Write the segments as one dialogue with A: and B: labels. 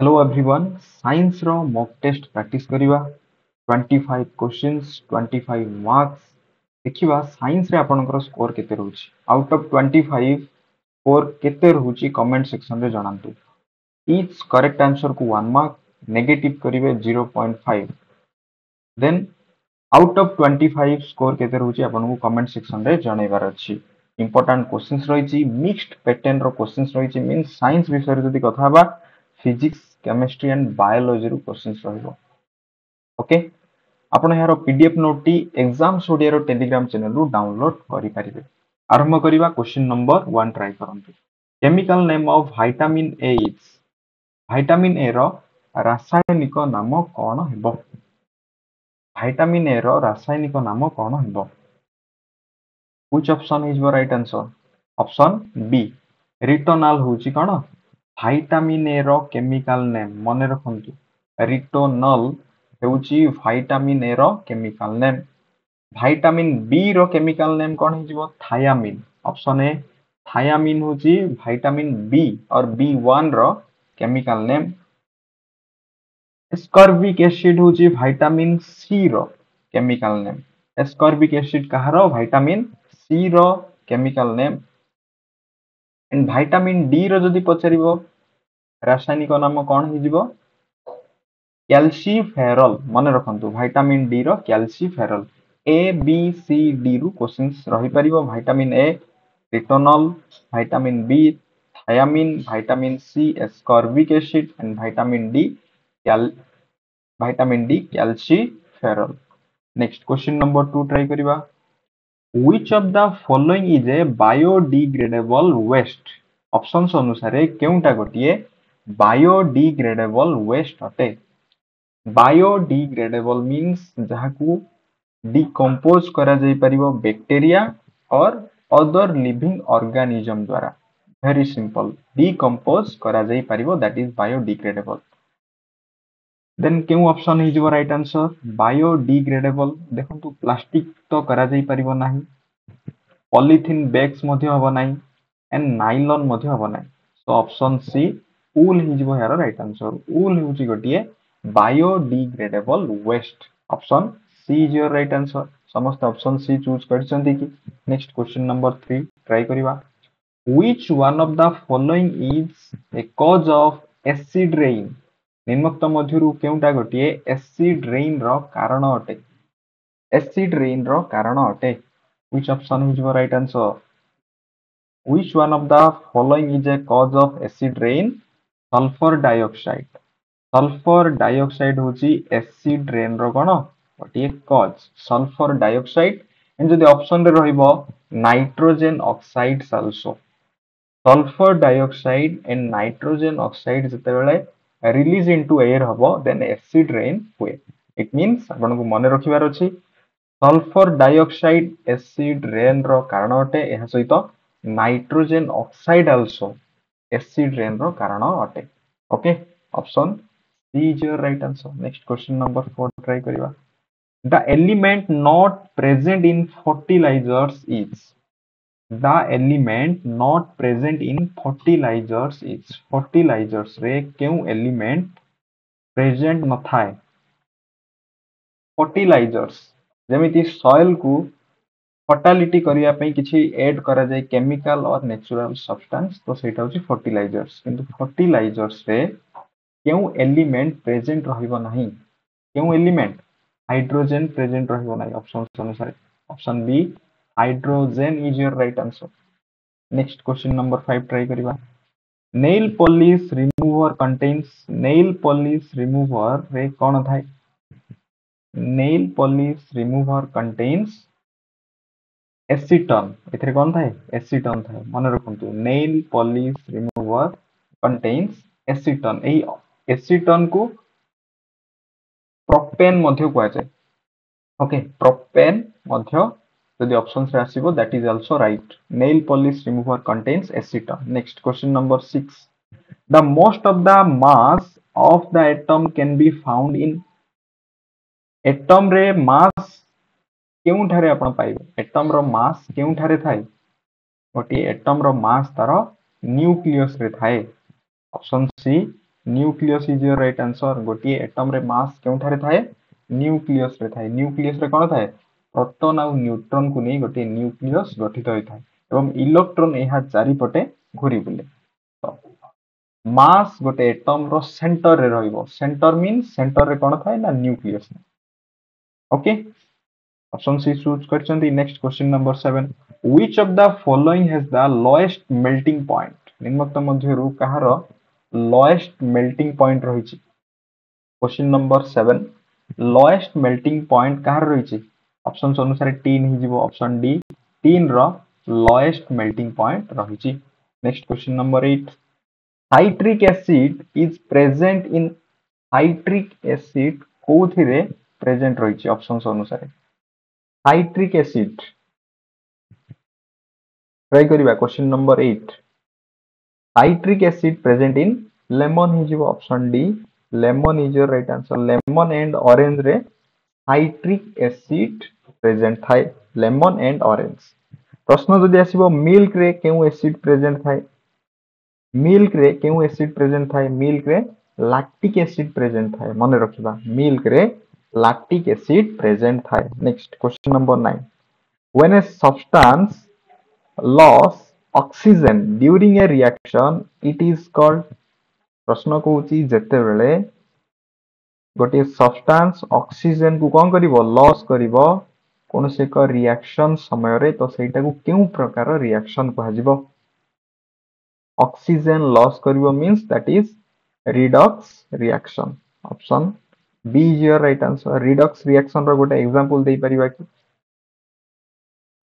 A: Hello everyone science रो mock test practice करिवा 25 questions 25 marks देखिवा साइंस रे आपनकर स्कोर केते रहउची आउट ऑफ़ 25 स्कोर केते रहउची कमेंट सेक्शन रे जणांतु ईच करेक्ट आंसर को 1 मार्क नेगेटिव करिवे 0.5 देन आउट ऑफ़ 25 स्कोर केते रहउची आपनको कमेंट सेक्शन रे जणैबार अछि इंपोर्टेंट क्वेश्चंस रहिची मिक्स्ड पैटर्न रो क्वेश्चंस रहिची मींस साइंस विषय रे जदी कथा बा ଫିଜିକ୍ସ କେମିଷ୍ଟ୍ରି ଆଣ୍ଡ ବାୟୋଲୋଜିରୁ କୋଶ୍ଚିନ୍ସ ରହିବ ଓକେ ଆପଣ ଏହାର ପି ଡି ଏଫ୍ ନୋଟ୍ଟି ଏକ୍ଜାମ୍ସ ଓଡ଼ିଆର ଟେଲିଗ୍ରାମ ଚ୍ୟାନେଲରୁ ଡାଉନଲୋଡ୍ କରିପାରିବେ ଆରମ୍ଭ କରିବା କୋଶ୍ଚିନ୍ ନମ୍ବର ୱାନ୍ ଟ୍ରାଏ କରନ୍ତୁ chemical name of vitamin A is vitamin A ର ରାସାୟନିକ ନାମ କ'ଣ ହେବ ଭାଇଟାମିନ୍ ଏ ର ରାସାୟନିକ ନାମ କ'ଣ ହେବ which option is the right answer option B retinol ହେଉଛି କ'ଣ ଭାଇଟାମିନ୍‌ଏର କେମିକାଲ୍ ନେମ୍ ମନେ ରଖନ୍ତୁ ରିଟୋନଲ୍ ହେଉଛି ଭାଇଟାମିନ୍ ଭାଇଟାମିନ୍‌ଏର କେମିକାଲ୍ ନେମ୍ ଭାଇଟାମିନ୍ ବି'ର କେମିକାଲ୍ ନେମ୍ କ'ଣ ହେଇଯିବ ଥାୟାମିନ୍ ଅପସନ୍ ଏ ଥାୟାମିନ୍ ହେଉଛି ଭାଇଟାମିନ୍ ବି ଅର୍ ବି ୱାନ୍ର କେମିକାଲ୍ ନେମ୍ ସ୍କର୍ବିକ୍ ଏସିଡ୍ ହେଉଛି ଭାଇଟାମିନ୍ ସି'ର କେମିକାଲ୍ ନେମ୍ ସ୍କର୍ବିକ୍ ଏସିଡ୍ କାହାର ଭାଇଟାମିନ୍ ସି'ର କେମିକାଲ୍ ନେମ୍ ଭାଇଟାମିନ୍ ଡି'ର ଯଦି ପଚାରିବ ରାସାୟନିକ ନାମ କ'ଣ ହେଇଯିବ କ୍ୟାଲସିଫେରଲ ମନେ ରଖନ୍ତୁ ଭାଇଟାମିନ୍ ଡି ର calciferol A B C D ରୁ କୋଶ୍ଚିନ୍ସ ରହିପାରିବ vitamin A retinol vitamin B thiamine vitamin C ascorbic acid and vitamin D cal vitamin D calciferol next question number two try করিবা which of the following is a biodegradable waste options অনুসারে কেউটা গোটিয়ে biodegradable waste অটে biodegradable means যাহাকু decompose কৰা যাই পাৰিব bacteria or other living organism দ্বাৰা ভেৰি চিম্পল ডিকম্পোজ কৰা যাই পাৰিব দেট ইজ বায়োডিগ্ৰেডেবল দেন কেও অপচন হৈ যাব ৰাইট আনচৰ বায়োডিগ্ৰেডেবল দেখোঁ প্লাষ্টিক কৰা যাই পাৰিব নাই পলিথিন বেগছ হ'ব নাই এণ্ড নাইলন হ'ব নাই চ' অপচন চি ଉଲ୍ ହେଇଯିବ ଏହାର ରାଇଟ୍ ଆନ୍ସର ଉଲ୍ ହେଉଛି ଗୋଟିଏ biodegradable waste option C is your right answer ସମସ୍ତେ ଅପସନ୍ ସି ଚୁଜ୍ କରିଛନ୍ତି କି next question number three try କରିବା which one of the following is a cause of acid rain ନିମ୍ନକ୍ତ ମଧ୍ୟରୁ କେଉଁଟା ଗୋଟିଏ acid rain ର କାରଣ ଅଟେ acid rain ର କାରଣ ଅଟେ which option ହେଇଯିବ right answer which one of the following is a cause of acid rain sulphur dioxide sulphur dioxide होची एसी ड्रेन रो कोन ओटी कॉज सल्फर डाइऑक्साइड एंड जदी ऑप्शन रे रहइबो nitrogen oxide also sulphur dioxide and nitrogen oxide जते बेले release into air हबो then acid rain हुए इट मींस आपन को माने रखिवार अछि सल्फर डाइऑक्साइड एसी ड्रेन रो कारण अटे एहा सहित nitrogen oxide also oxide also acid rain रो कारण अटे okay option C is your right answer next question number 4 try करिवा। The element not present in fertilisers is the element not present in fertilizers is fertilizers रे क्यों element present न थाए fertilizers, जेमिति soil को फर्टालिटी पई किछि add करा chemical और natural substance तो सेटा होछि फर्टिलाइजर्स किंतु फर्टिलाइजर्स क्यों एलिमेंट प्रेजेंट रहइबो नाही क्यों एलिमेंट हाइड्रोजन प्रेजेंट रहइबो नाही ऑप्शन अनुसार option B hydrogen is your right answer next question number 5 try kariba nail polish remover contains, nail polish remover रे कौन थाए एसीटन एथरे कोन थाए एसीटन थाए माने रखंतु nail polish remover contains acetone एई एसीटन को प्रोपेन मध्ये कोआ जाय ओके प्रोपेन मध्ये यदि ऑप्शन से आसीबो that is also right nail polish remover contains acetone next question number 6 the most of the mass of the atom can be found in atom रे mass କେଉଁଠାରେ ଆପଣ ପାଇବେ ଏଟମ୍ର ମାସ୍ କେଉଁଠାରେ ଥାଏ ଗୋଟିଏ ଏଟମ୍ର ମାସ୍ ତାର ନ୍ୟୁକ୍ଲିୟସରେ ଥାଏ option C nucleus is your right answer ଗୋଟିଏ ଏଟମ୍ରେ ମାସ୍ କେଉଁଠାରେ ଥାଏ ନ୍ୟୁକ୍ଲିୟସରେ ଥାଏ ନ୍ୟୁକ୍ଲିୟସରେ କ'ଣ ଥାଏ ପ୍ରୋଟନ୍ ଆଉ ନ୍ୟୁଟ୍ରନକୁ ନେଇ ଗୋଟିଏ ନ୍ୟୁକ୍ଲିୟସ ଗଠିତ ହୋଇଥାଏ ଏବଂ ଇଲେକ୍ଟ୍ରନ୍ ଏହା ଚାରିପଟେ ଘୁରି ବୁଲେ ତ ମାସ୍ ଗୋଟେ ଏଟମ୍ର ସେଣ୍ଟରରେ ରହିବ ସେଣ୍ଟର ମିନ୍ ସେଣ୍ଟରରେ କ'ଣ ଥାଏ ନା nucleus okay option C choose करछंती next question number 7 which of the following has the lowest melting point निम्नत मध्यरु कहार लोएस्ट मेल्टिंग पॉइंट रहिछि question number 7 lowest melting point कहार रहिछि ऑप्शनस अनुसार टीन हि जीवो ऑप्शन डी 3 रो लोएस्ट मेल्टिंग पॉइंट रहिछि next question number 8 citric acid is present in citric acid कोथिरे present रहिछि ऑप्शनस अनुसार citric acid ट्राई करिबा question number 8 citric acid present in lemon हिजिव option D lemon is your right answer lemon and orange रे citric acid present थाए lemon and orange प्रश्न जदि आसीबो milk रे केउ acid present थाए मिल्क रे केउ एसिड प्रेजेंट थाए मिल्क रे लैक्टिक एसिड प्रेजेंट थाए मन रखिबा मिल्क रे lactic acid present થાય next question number 9 when a substance loss oxygen during a reaction it is called প্রশ্ন কହୁଛି ଯେତେବେଳେ ଗୋଟିଏ ସବଷ୍ଟାନ୍ସ ଅକ୍ସିଜେନକୁ କ'ଣ କରିବ ଲସ୍ କରିବ କୌଣସି ଏକ ରିଆକ୍ସନ୍ ସମୟରେ ତ ସେଇଟାକୁ କେଉଁ ପ୍ରକାର ରିଆକ୍ସନ୍ କୁହାଯିବ ଅକ୍ସିଜେନ୍ ଲସ୍ କରିବ means that is redox reaction option B is your right answer. Redox reaction ର ଗୋଟେ example ଦେଇପାରିବା କି?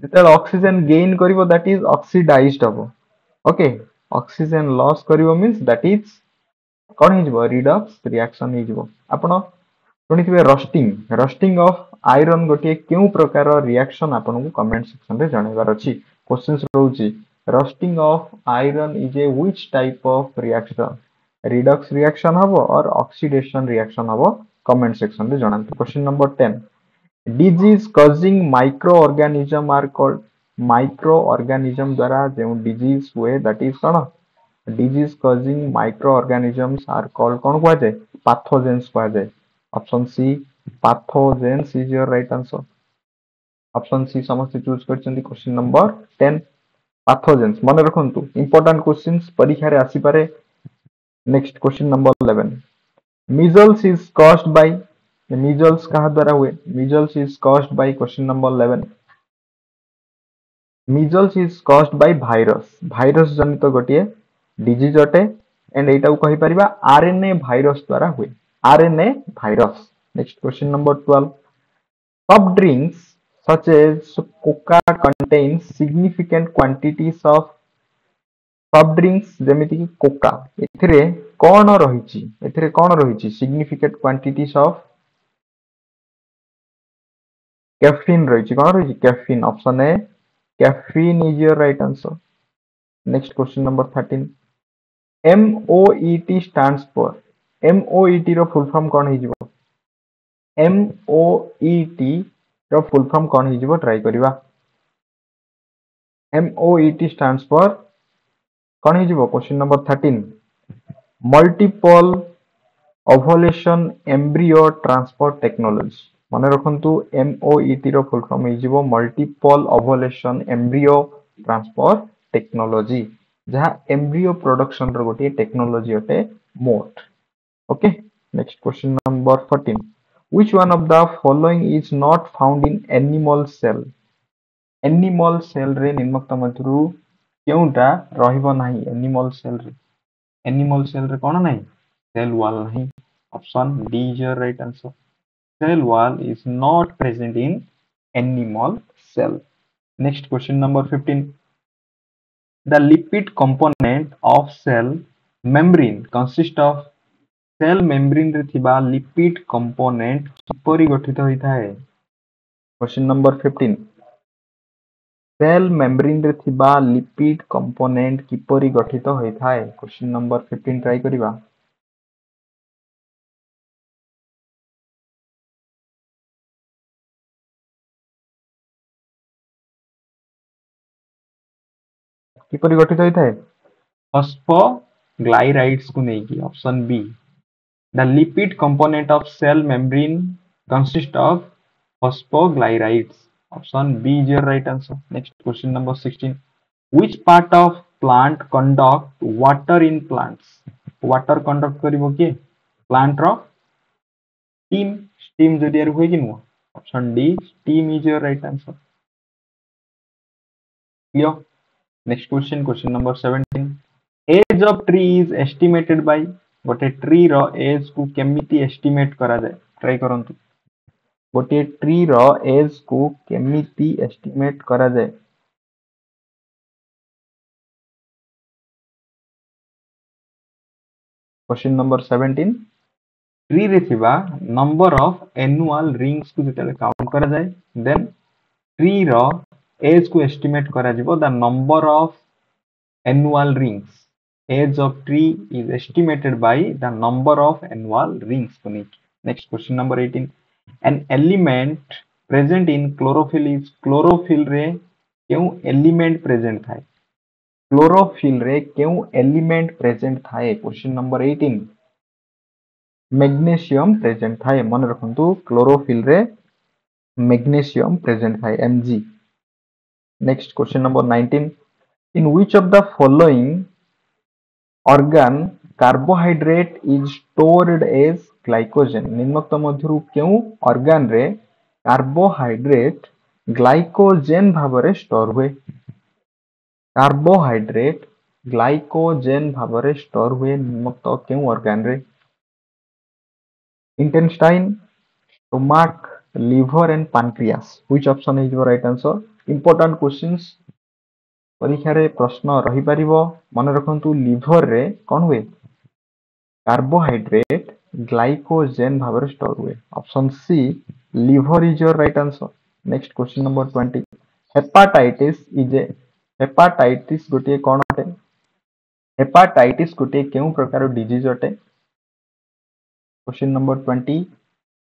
A: ଯେତେବେଳେ oxygen gain କରିବ that is oxidized ହବ। Okay, oxygen loss କରିବ means that is କ'ଣ ହେଇଯିବ? redox reaction ହେଇଯିବ। ଆପଣ ଶୁଣିଥିବେ rusting, rusting of iron ଗୋଟିଏ କେଉଁ ପ୍ରକାର reaction ଆପଣଙ୍କୁ comment section ରେ ଜଣାଇବାର ଅଛି। Questions ରହୁଛି rusting of iron is a which type of reaction? redox reaction হব আর oxidation reaction হব comment section re janantu question number 10 disease causing microorganism are called microorganism dwara je disease hue that is kana disease causing microorganisms are called kon kwa jae pathogens kwa jae option c pathogens is your right answer option C সমস্ত choose করছেন question number ten pathogens মনে রাখতু important question পরীক্ষার আসিপারে next question number eleven measles is caused by the measles kaha dwara hue measles is caused by question number 11 measles is caused by virus virus janito gotie disease ate and eta ku kahi pariba rna virus dwara hue rna virus next question number 12 soft drinks such as coca contains significant quantities of soft drinks যেমিতিকি Coca এথিরে କଣ ରହିଛି ଏଥିରେ କଣ ରହିଛି significant quantities of caffeine ରହିଛି କ'ଣ ରହିଛି caffeine option A caffeine is your right answer next question number 13 MOET stands for MOET ର full form କ'ଣ ହେଇଯିବ MOET ର full form କ'ଣ ହେଇଯିବ try କରିବା MOET stands for କ'ଣ ହେଇଯିବ question multiple ovulation embryo transfer technology ମନେ ରଖନ୍ତୁ MOET ର ଫୁଲ୍ ଫର୍ମ ହେଇଯିବ multiple ovulation embryo transfer technology ଯାହା ଏମ୍ବ୍ରିଓ ପ୍ରଡକ୍ସନ୍ ର ଗୋଟିଏ ଟେକ୍ନୋଲୋଜି ଅଟେ ମୋଟ okay next question number 14 which one of the following is not found in animal cell animal cell ରେ ନିମ୍ନକ୍ତ ମଧ୍ୟରୁ କେଉଁଟା ରହିବ ନାହିଁ animal cell ରେ एनिमल सेल रे कौन ना सेल वॉल नहीं। Option D is right answer cell wall is not present in animal cell next question number 15 the lipid component of cell membrane consist of cell membrane रे थिबा lipid component किपरि गठित होइथाय question number cell membrane रे थिबा lipid component किपरि गठित होई थाए क्वेश्चन नंबर 15 ट्राई करिबा किपरि गठित होई थाए फॉस्फो ग्लाइराइड्स को नै की option B the lipid component of cell membrane consist of phosphoglycerides option b is your right answer next question number 16 which part of plant conduct water in plants water conduct karibo ki plant ro steam steam jodi ar hoye ki no option d steam is your right answer clear next question question number 17 age of tree is estimated by गोटे tree रो age को केमिति estimate करा जाए try करंतु गोटे tree रो age को केमिति एस्टिमेट करा जाए क्वेश्चन नंबर 17 ट्री रे नंबर ऑफ़ एनुअल रिंग्स को जेतले काउंट करा जाए देन ट्री रो एज को एस्टिमेट करा जिवो the number of annual rings age of tree is estimated by the number of annual rings. Next question number 18 an element present in chlorophyll is chlorophyll रे क्यों element present थाए? Chlorophyll रे क्यों element present थाए? Question number 18 magnesium present थाए। मन रखंतु chlorophyll रे मैग्नीशियम प्रेजेंट थाए, Mg. Next question number 19 in which of the following organ carbohydrate is stored as glycogen ନିମ୍ନୋକ୍ତ ମଧ୍ୟରୁ କେଉଁ organ ରେ carbohydrate glycogen ଭାବରେ store ହୁଏ carbohydrate glycogen ଭାବରେ store ହୁଏ ନିମ୍ନୋକ୍ତ କେଉଁ organ ରେ intestine stomach liver and pancreas which option is your right answer important questions ପରୀକ୍ଷାରେ ପ୍ରଶ୍ନ ରହିପାରିବ ମନେ ରଖନ୍ତୁ ଲିଭରରେ କ'ଣ carbohydrate glycogen ଭାବରେ store ହୁଏ option c liver is your right answer next question number 20 hepatitis is a hepatitis ଗୋଟିଏ କ'ଣ ଅଟେ hepatitis ଗୋଟିଏ କେଉଁ ପ୍ରକାର ଡିଜିଜ୍ ଅଟେ question number 20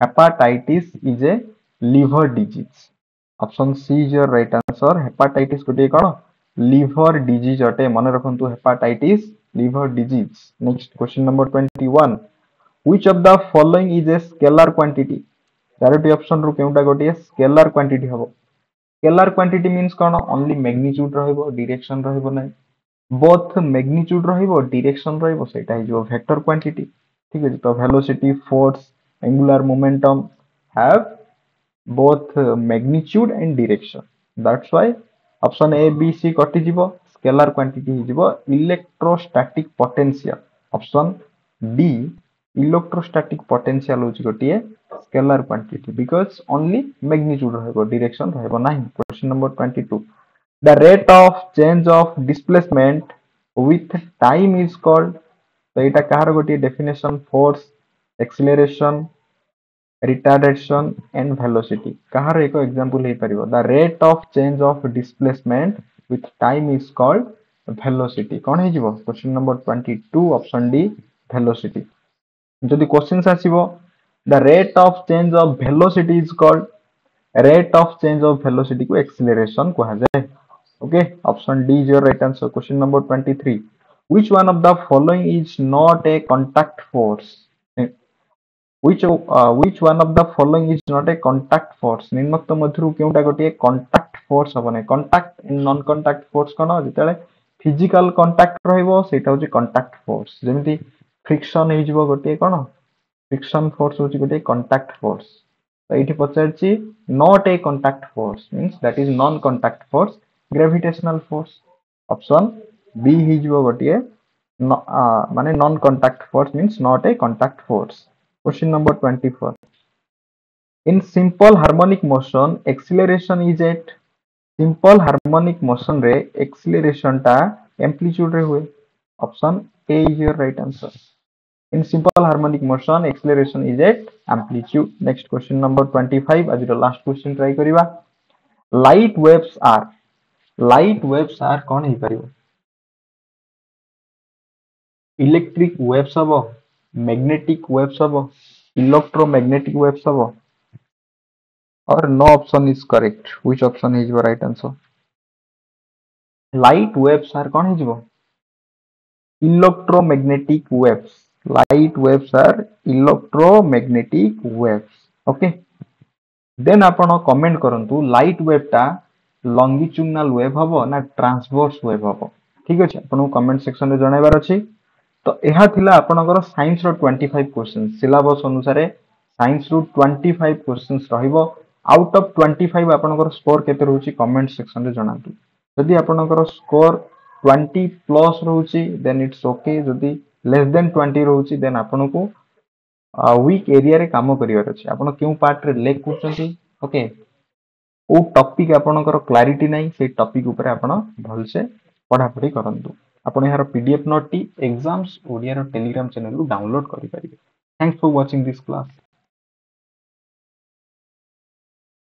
A: hepatitis is a liver disease option c is your right answer hepatitis ଗୋଟିଏ କ'ଣ liver disease ଅଟେ ମନେ ରଖନ୍ତୁ hepatitis liver disease. Next question number 21 which of the following is a scalar quantity? चारोटी option रु केउटा गोटे scalar quantity हबो स्केलर क्वांटिटी मींस कोन ओनली मैग्नीट्यूड रहइबो डायरेक्शन रहइबो नै बोथ मैग्नीट्यूड रहइबो डायरेक्शन रहइबो सेटा हि जो वेक्टर क्वांटिटी ठीक अछि तो velocity force angular momentum have both magnitude and direction. That's why option A B C कटिଯିବ scalar quantity ହେଇଯିବ electrostatic potential option D electrostatic potential ହେଉଛି ଗୋଟିଏ scalar quantity because only magnitude ରହିବ ଡିରେକ୍ସନ ରହିବ ନାହିଁ question number twenty two the rate of change of displacement with time is called ତ ଏଇଟା କାହାର ଗୋଟିଏ definition force acceleration retardation and velocity କାହାର ଏକ ଏକ୍ସାମ୍ପଲ ହେଇପାରିବ the rate of change of displacement with time is called velocity kon he jibo question number 22 option D velocity jodi questions asibo the rate of change of velocity is called rate of change of velocity ko acceleration कहा jae okay option D is your right answer question number 23 which one of the following is not a contact force which uh, which one of the following is not a contact force निम्नलिखित मध्यରୁ केउटा गोटे contact force ହବ ନାହିଁ contact non contact force କ'ଣ ଯେତେବେଳେ physical contact ରହିବ ସେଇଟା ହଉଛି contact force ଯେମିତି ଫ୍ରିକ୍ସନ ହେଇଯିବ ଗୋଟିଏ କ'ଣ ଫ୍ରିକ୍ସନ ଫୋର୍ସ ହଉଛି ଗୋଟିଏ କଣ୍ଟାକ୍ଟ ଫୋର୍ସ ତ ଏଇଠି ପଚାରିଛି not a contact force means that is non contact force gravitational force option ବି ହେଇଯିବ ଗୋଟିଏ ମାନେ non contact force means not a contact force Question number 24. In simple harmonic motion, acceleration is at simple harmonic motion रे acceleration टा amplitude रे हुए. Option A is your right answer. In simple harmonic motion, acceleration is at amplitude. Next question number 25. आज रो last question try करिवा. Light waves are light waves are कौन ही परियो? Electric waves हबो magnetic waves habo electromagnetic waves habo or no option is correct which option is your right answer light waves are kon hijibo electromagnetic waves light waves are electromagnetic waves okay then ଆପଣ comment କରନ୍ତୁ light wave ଟା ଲଙ୍ଗିଚୁନାଲ wave ହବ ନା transverse wave ହବ ଠିକ ଅଛି ଆପଣଙ୍କୁ comment ସେକ୍ସନରେ ଜଣାଇବାର ଅଛି ତ ଏହା ଥିଲା ଆପଣଙ୍କର ସାଇନ୍ସର ଟ୍ୱେଣ୍ଟି ଫାଇଭ କ୍ୱେଶ୍ଚନ ସିଲାବସ୍ ଅନୁସାରେ ସାଇନ୍ସରୁ ଟ୍ୱେଣ୍ଟି ଫାଇଭ କ୍ୱେଶ୍ଚନ୍ସ ରହିବ ଆଉଟ୍ ଅଫ୍ ଟ୍ୱେଣ୍ଟି ଫାଇଭ ଆପଣଙ୍କର ସ୍କୋର କେତେ ରହୁଛି କମେଣ୍ଟ ସେକ୍ସନରେ ଜଣାନ୍ତୁ ଯଦି ଆପଣଙ୍କର ସ୍କୋର ଟ୍ୱେଣ୍ଟି ପ୍ଲସ୍ ରହୁଛି ଦେନ୍ ଇଟ୍ସ ଓକେ ଯଦି ଲେସ୍ ଦେନ୍ ଟ୍ୱେଣ୍ଟି ରହୁଛି ଦେନ୍ ଆପଣଙ୍କୁ ୱିକ୍ ଏରିଆରେ କାମ କରିବାର ଅଛି ଆପଣ କେଉଁ ପାର୍ଟରେ ଲେକ୍ କରୁଛନ୍ତି ଓକେ କୋଉ ଟପିକ୍ ଆପଣଙ୍କର କ୍ଲାରିଟି ନାହିଁ ସେଇ ଟପିକ୍ ଉପରେ ଆପଣ ଭଲସେ ପଢ଼ାପଢ଼ି କରନ୍ତୁ ଆପଣ ଏହାର ପିଡିଏଫ୍ ନୋଟଟି ଏକ୍ସାମ୍ସ ଓଡ଼ିଆର ଟେଲିଗ୍ରାମ ଚ୍ୟାନେଲରୁ ଡାଉନଲୋଡ୍ କରିପାରିବେ thanks for watching this class